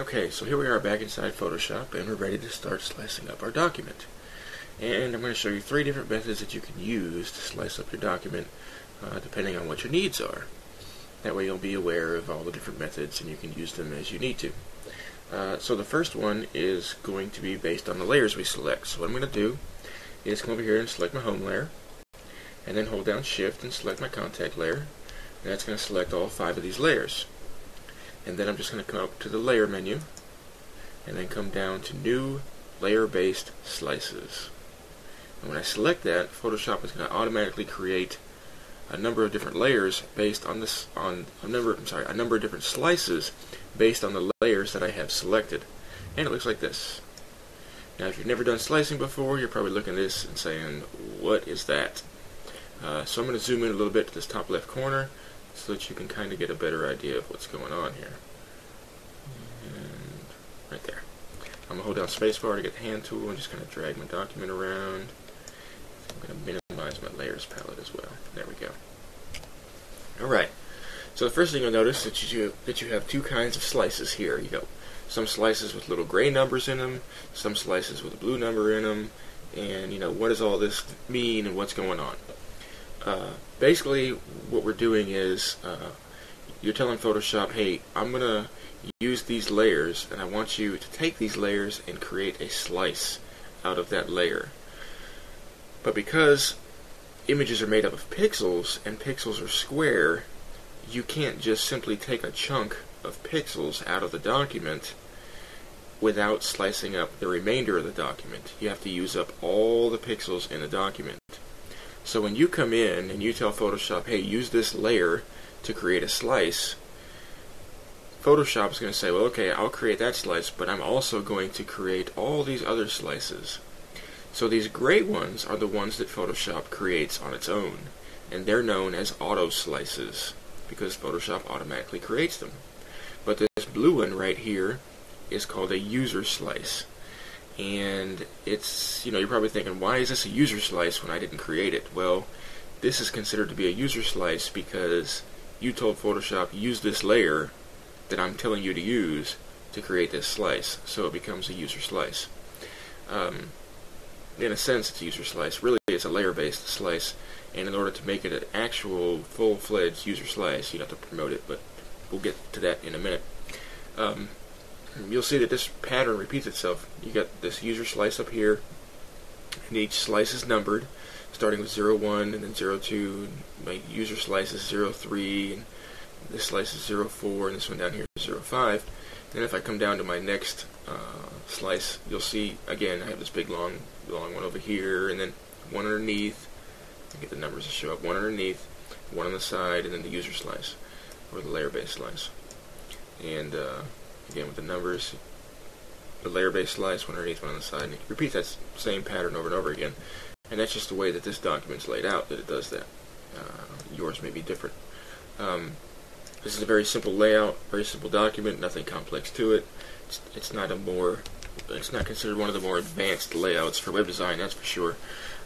Okay, so here we are back inside Photoshop and we're ready to start slicing up our document. And I'm going to show you three different methods that you can use to slice up your document uh, depending on what your needs are. That way you'll be aware of all the different methods and you can use them as you need to. Uh, so the first one is going to be based on the layers we select. So what I'm going to do is come over here and select my home layer and then hold down shift and select my contact layer and that's going to select all five of these layers and then I'm just going to come up to the layer menu and then come down to new layer based slices. And when I select that Photoshop is going to automatically create a number of different layers based on this on a number I'm sorry a number of different slices based on the layers that I have selected. And it looks like this. Now if you've never done slicing before you're probably looking at this and saying what is that? Uh, so I'm going to zoom in a little bit to this top left corner so that you can kind of get a better idea of what's going on here. And right there. I'm going to hold down spacebar to get the hand tool and just kind of drag my document around. I'm going to minimize my layers palette as well. There we go. Alright. So the first thing you'll notice is that you, that you have two kinds of slices here. You got some slices with little gray numbers in them, some slices with a blue number in them, and you know, what does all this mean and what's going on? Uh, basically what we're doing is uh, you're telling Photoshop, hey, I'm going to use these layers and I want you to take these layers and create a slice out of that layer. But because images are made up of pixels and pixels are square, you can't just simply take a chunk of pixels out of the document without slicing up the remainder of the document. You have to use up all the pixels in the document. So when you come in and you tell Photoshop, hey, use this layer to create a slice, Photoshop is going to say, well, okay, I'll create that slice, but I'm also going to create all these other slices. So these gray ones are the ones that Photoshop creates on its own, and they're known as auto slices because Photoshop automatically creates them. But this blue one right here is called a user slice and it's you know you're probably thinking why is this a user slice when I didn't create it? Well this is considered to be a user slice because you told Photoshop use this layer that I'm telling you to use to create this slice. So it becomes a user slice. Um, in a sense it's a user slice. Really it's a layer based slice. And in order to make it an actual full-fledged user slice you have to promote it but we'll get to that in a minute. Um, you'll see that this pattern repeats itself. You got this user slice up here, and each slice is numbered, starting with 0, 1, and then 0, 2. My user slice is 0, 3, and this slice is 0, 4, and this one down here is 0, 5. Then if I come down to my next uh, slice, you'll see, again, I have this big long, long one over here, and then one underneath. I get the numbers to show up. One underneath, one on the side, and then the user slice, or the layer-based slice. And uh, again with the numbers, the layer-based slice, one underneath, one on the side, and it repeats that same pattern over and over again. And that's just the way that this document's laid out that it does that. Uh, yours may be different. Um, this is a very simple layout, very simple document, nothing complex to it. It's, it's not a more, it's not considered one of the more advanced layouts for web design, that's for sure.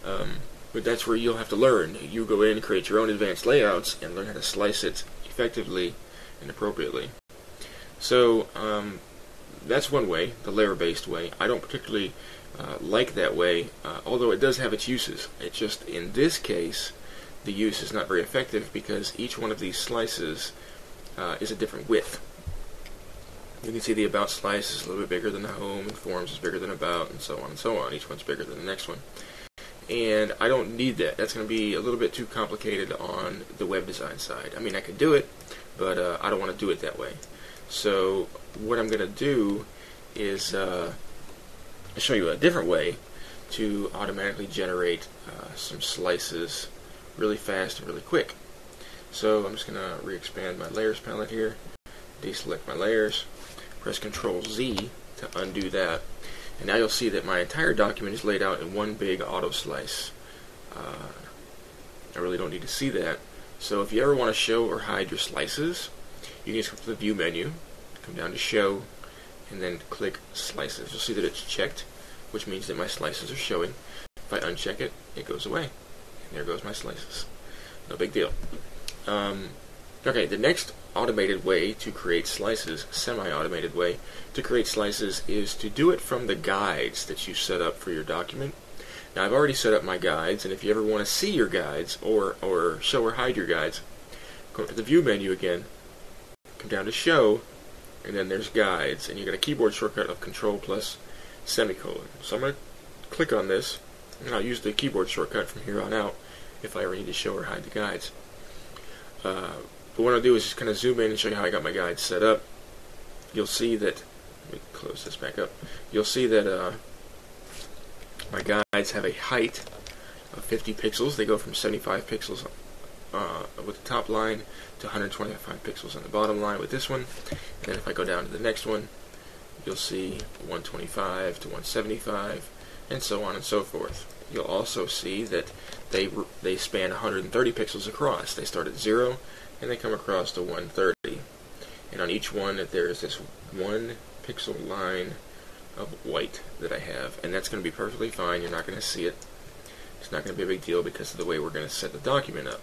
Um, but that's where you'll have to learn. You go in, create your own advanced layouts, and learn how to slice it effectively and appropriately. So um, that's one way, the layer-based way. I don't particularly uh, like that way, uh, although it does have its uses. It's just in this case, the use is not very effective because each one of these slices uh, is a different width. You can see the about slice is a little bit bigger than the home, and forms is bigger than about, and so on and so on. Each one's bigger than the next one. And I don't need that. That's going to be a little bit too complicated on the web design side. I mean, I could do it, but uh, I don't want to do it that way. So what I'm going to do is uh, show you a different way to automatically generate uh, some slices really fast and really quick. So I'm just going to re-expand my layers palette here, deselect my layers, press Ctrl Z to undo that, and now you'll see that my entire document is laid out in one big auto slice. Uh, I really don't need to see that. So if you ever want to show or hide your slices, you can just go to the View menu, come down to Show, and then click Slices. You'll see that it's checked, which means that my slices are showing. If I uncheck it, it goes away. And there goes my slices. No big deal. Um, Okay, the next automated way to create slices, semi-automated way to create slices is to do it from the guides that you set up for your document. Now I've already set up my guides, and if you ever want to see your guides or, or show or hide your guides, go to the view menu again, come down to show, and then there's guides, and you got a keyboard shortcut of control plus semicolon. So I'm going to click on this, and I'll use the keyboard shortcut from here on out if I ever need to show or hide the guides. Uh, but what I'll do is just kind of zoom in and show you how I got my guides set up. You'll see that, let me close this back up. You'll see that uh, my guides have a height of 50 pixels. They go from 75 pixels uh, with the top line to 125 pixels on the bottom line with this one. And then if I go down to the next one, you'll see 125 to 175 and so on and so forth. You'll also see that they they span 130 pixels across. They start at 0 and they come across to 130. And on each one, there is this one pixel line of white that I have, and that's going to be perfectly fine. You're not going to see it. It's not going to be a big deal because of the way we're going to set the document up.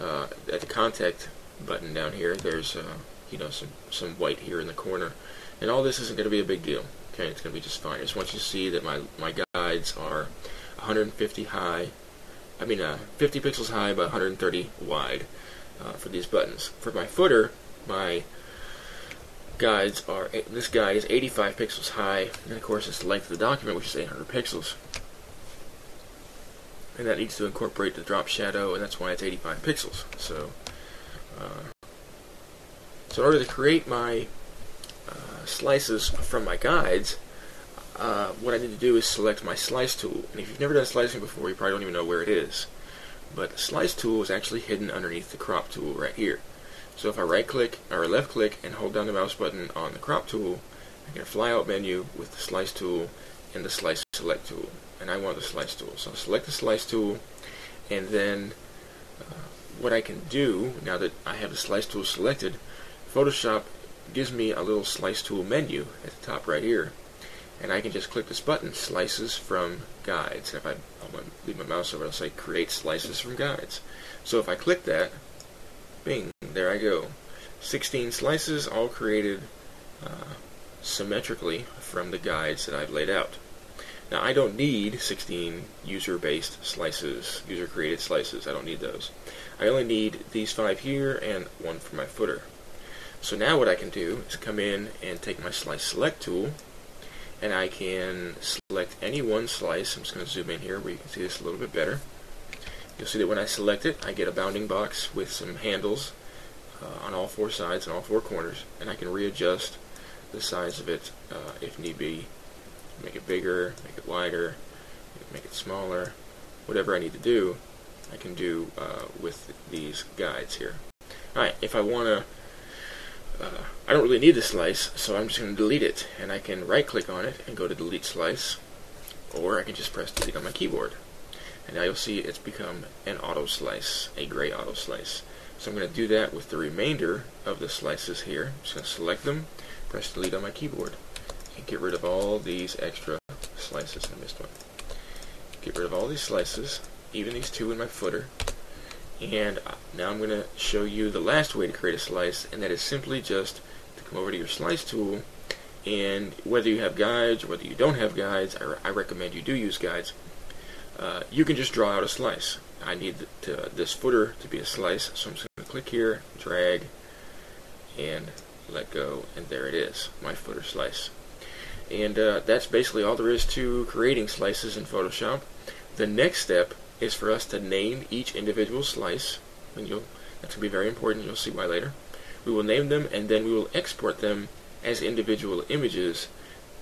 Uh, at the contact button down here, there's uh, you know some some white here in the corner, and all this isn't going to be a big deal. Okay, it's going to be just fine. I just want you to see that my my guides are 150 high. I mean, uh, 50 pixels high by 130 wide uh, for these buttons. For my footer, my guides are, this guide is 85 pixels high, and of course it's the length of the document, which is 800 pixels. And that needs to incorporate the drop shadow, and that's why it's 85 pixels. So, uh, so in order to create my uh, slices from my guides, uh, what I need to do is select my slice tool. And if you've never done slicing before, you probably don't even know where it is. But the slice tool is actually hidden underneath the crop tool right here. So if I right click or left click and hold down the mouse button on the crop tool, I get a flyout menu with the slice tool and the slice select tool. And I want the slice tool. So I'll select the slice tool and then uh, what I can do now that I have the slice tool selected, Photoshop gives me a little slice tool menu at the top right here and I can just click this button, Slices from Guides. If I, I'll leave my mouse over, it'll say Create Slices from Guides. So if I click that, bing, there I go. 16 slices, all created uh, symmetrically from the guides that I've laid out. Now I don't need 16 user-based slices, user-created slices. I don't need those. I only need these five here and one for my footer. So now what I can do is come in and take my slice select tool and I can select any one slice. I'm just going to zoom in here where you can see this a little bit better. You'll see that when I select it, I get a bounding box with some handles uh, on all four sides and all four corners, and I can readjust the size of it uh, if need be. Make it bigger, make it wider, make it smaller, whatever I need to do, I can do uh, with these guides here. Alright, if I want to uh, I don't really need the slice, so I'm just going to delete it. And I can right click on it and go to delete slice, or I can just press delete on my keyboard. And now you'll see it's become an auto slice, a gray auto slice. So I'm going to do that with the remainder of the slices here. I'm just going to select them, press delete on my keyboard, get rid of all these extra slices. I missed one. Get rid of all these slices, even these two in my footer, and now I'm going to show you the last way to create a slice, and that is simply just to come over to your slice tool, and whether you have guides or whether you don't have guides, I, re I recommend you do use guides, uh, you can just draw out a slice. I need to, this footer to be a slice, so I'm just going to click here, drag, and let go, and there it is, my footer slice. And uh, that's basically all there is to creating slices in Photoshop. The next step is for us to name each individual slice, and you'll that's going to be very important. You'll see why later. We will name them, and then we will export them as individual images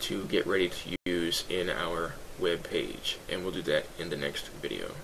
to get ready to use in our web page, and we'll do that in the next video.